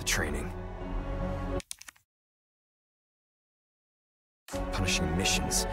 The training. Punishing missions